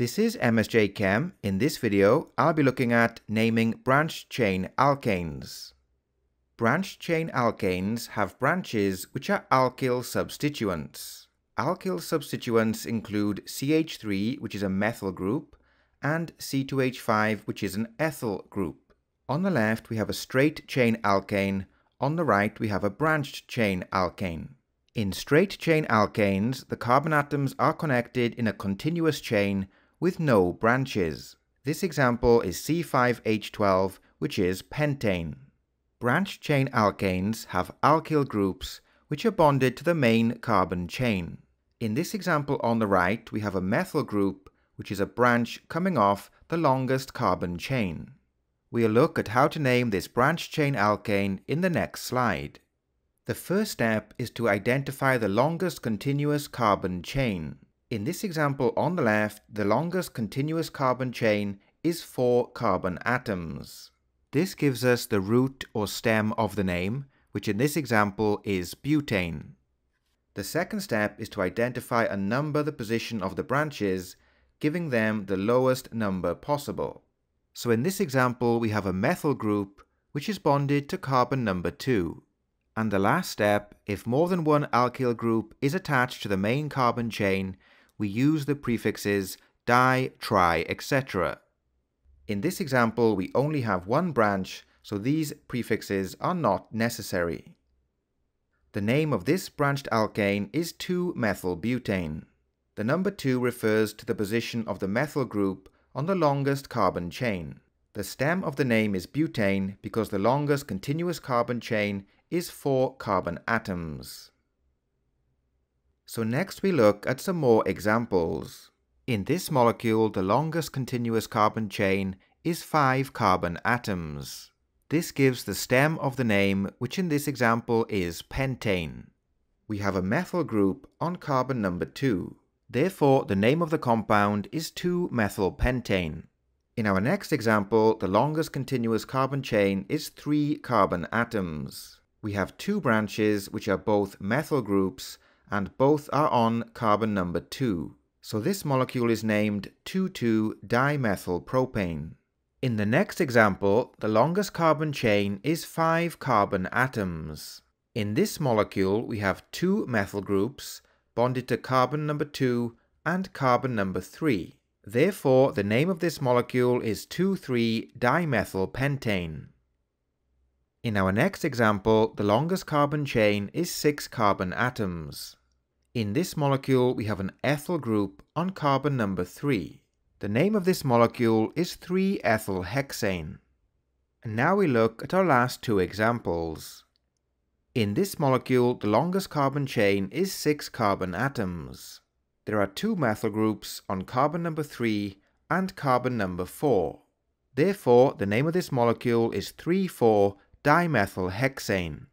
This is MSJ Chem. In this video, I'll be looking at naming branched chain alkanes. Branched chain alkanes have branches which are alkyl substituents. Alkyl substituents include CH3, which is a methyl group, and C2H5, which is an ethyl group. On the left, we have a straight chain alkane. On the right, we have a branched chain alkane. In straight chain alkanes, the carbon atoms are connected in a continuous chain with no branches. This example is C5H12, which is pentane. Branch chain alkanes have alkyl groups which are bonded to the main carbon chain. In this example on the right, we have a methyl group, which is a branch coming off the longest carbon chain. We'll look at how to name this branch chain alkane in the next slide. The first step is to identify the longest continuous carbon chain. In this example on the left, the longest continuous carbon chain is four carbon atoms. This gives us the root or stem of the name, which in this example is butane. The second step is to identify and number the position of the branches, giving them the lowest number possible. So in this example, we have a methyl group which is bonded to carbon number 2. And the last step, if more than one alkyl group is attached to the main carbon chain, we use the prefixes di, tri, etc. In this example, we only have one branch, so these prefixes are not necessary. The name of this branched alkane is 2-methylbutane. The number 2 refers to the position of the methyl group on the longest carbon chain. The stem of the name is butane because the longest continuous carbon chain is 4 carbon atoms. So next we look at some more examples. In this molecule, the longest continuous carbon chain is 5 carbon atoms. This gives the stem of the name, which in this example is pentane. We have a methyl group on carbon number 2. Therefore, the name of the compound is 2-methylpentane. In our next example, the longest continuous carbon chain is 3 carbon atoms. We have two branches which are both methyl groups and both are on carbon number 2. So this molecule is named 2,2-dimethylpropane. In the next example, the longest carbon chain is 5 carbon atoms. In this molecule, we have two methyl groups bonded to carbon number 2 and carbon number 3. Therefore, the name of this molecule is 2,3-dimethylpentane. In our next example, the longest carbon chain is 6 carbon atoms. In this molecule, we have an ethyl group on carbon number 3. The name of this molecule is 3-ethylhexane. And now we look at our last two examples. In this molecule, the longest carbon chain is 6 carbon atoms. There are two methyl groups on carbon number 3 and carbon number 4. Therefore, the name of this molecule is 3,4-dimethylhexane.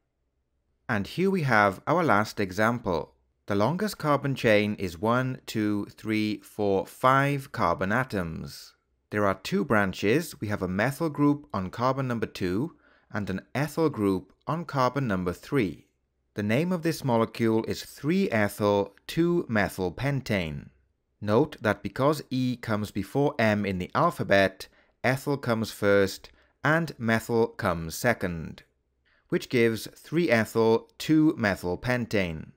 And here we have our last example. The longest carbon chain is 1, 2, 3, 4, 5 carbon atoms. There are two branches. We have a methyl group on carbon number 2 and an ethyl group on carbon number 3. The name of this molecule is 3-ethyl 2-methylpentane. Note that because E comes before M in the alphabet, ethyl comes first and methyl comes second, which gives 3-ethyl 2-methylpentane.